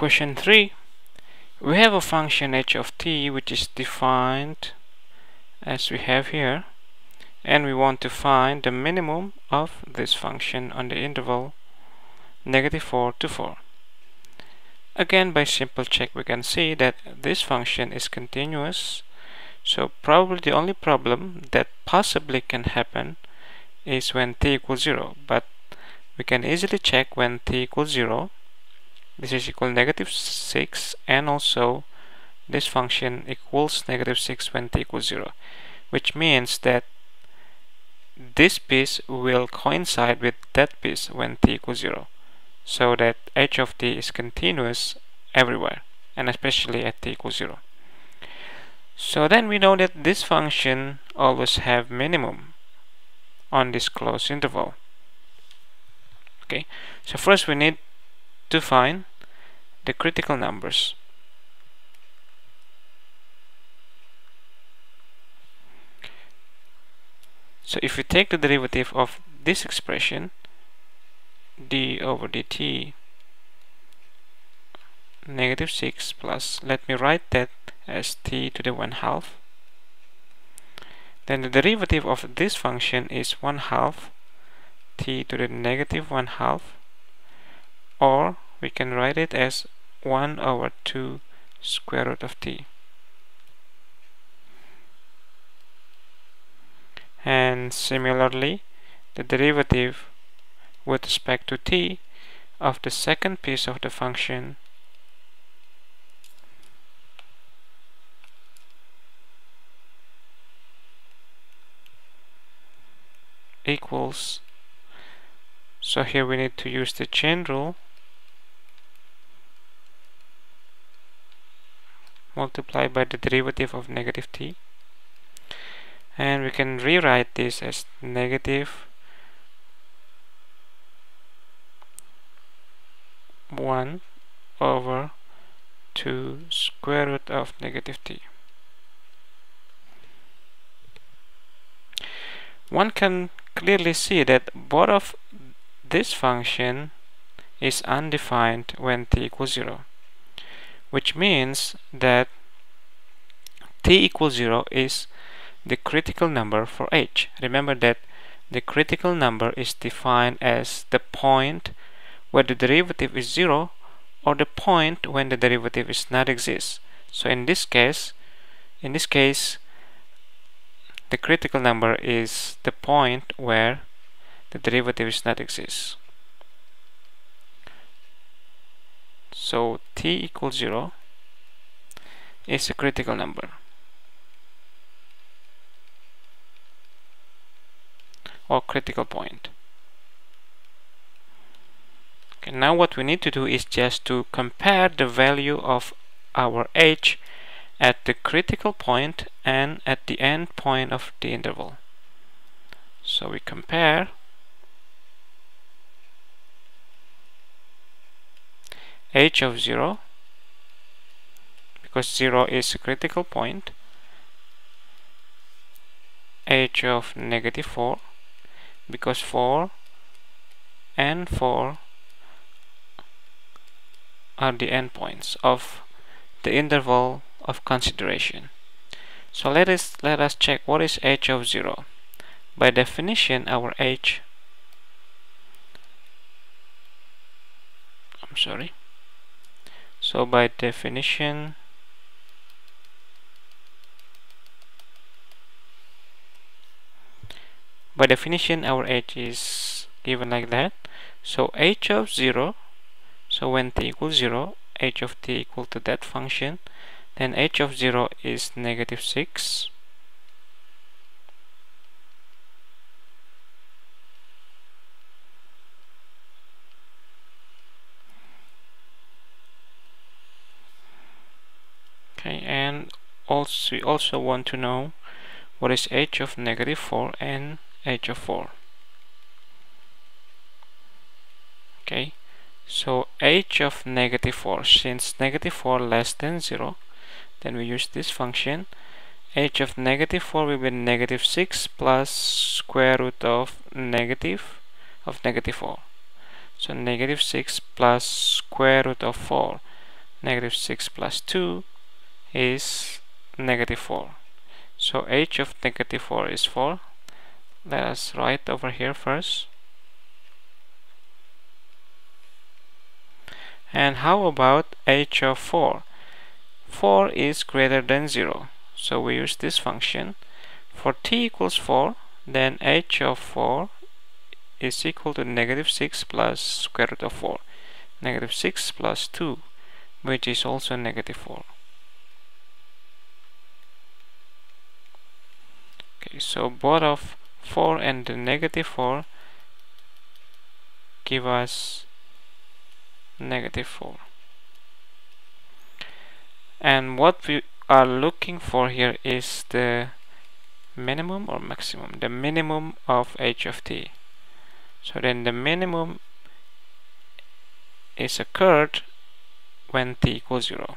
question 3 we have a function h of t which is defined as we have here and we want to find the minimum of this function on the interval negative 4 to 4 again by simple check we can see that this function is continuous so probably the only problem that possibly can happen is when t equals 0 but we can easily check when t equals 0 this is equal negative 6 and also this function equals negative 6 when t equals 0 which means that this piece will coincide with that piece when t equals 0 so that h of t is continuous everywhere and especially at t equals 0 so then we know that this function always have minimum on this closed interval. Okay so first we need to find the critical numbers. So if we take the derivative of this expression d over dt negative 6 plus let me write that as t to the 1 half then the derivative of this function is 1 half t to the negative 1 half or we can write it as 1 over 2 square root of t. And similarly the derivative with respect to t of the second piece of the function equals so here we need to use the chain rule multiplied by the derivative of negative t and we can rewrite this as negative 1 over 2 square root of negative t. One can clearly see that both of this function is undefined when t equals 0 which means that t equals 0 is the critical number for h. Remember that the critical number is defined as the point where the derivative is 0 or the point when the derivative is not exist. So in this case, in this case, the critical number is the point where the derivative is not exist. So t equals 0 is a critical number. or critical point. Okay, now what we need to do is just to compare the value of our h at the critical point and at the end point of the interval. So we compare h of 0 because 0 is a critical point. H of negative 4 because 4 and 4 are the endpoints of the interval of consideration. So let us let us check what is h of 0 by definition our h I'm sorry so by definition by definition our h is given like that. So h of 0 so when t equals 0 h of t equal to that function then h of 0 is negative 6 okay and also we also want to know what is h of negative 4 and h of 4 okay so h of negative 4 since negative 4 less than 0 then we use this function. h of negative 4 will be negative 6 plus square root of negative of negative 4 so negative 6 plus square root of 4 negative 6 plus 2 is negative 4 so h of negative 4 is 4 let us write over here first. And how about h of 4 4 is greater than 0 so we use this function. For t equals 4 then h of 4 is equal to negative 6 plus square root of 4 negative 6 plus 2 which is also negative 4 okay so both of 4 and the negative 4 give us negative 4 and what we are looking for here is the minimum or maximum the minimum of h of t. So then the minimum is occurred when t equals 0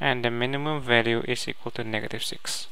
and the minimum value is equal to negative 6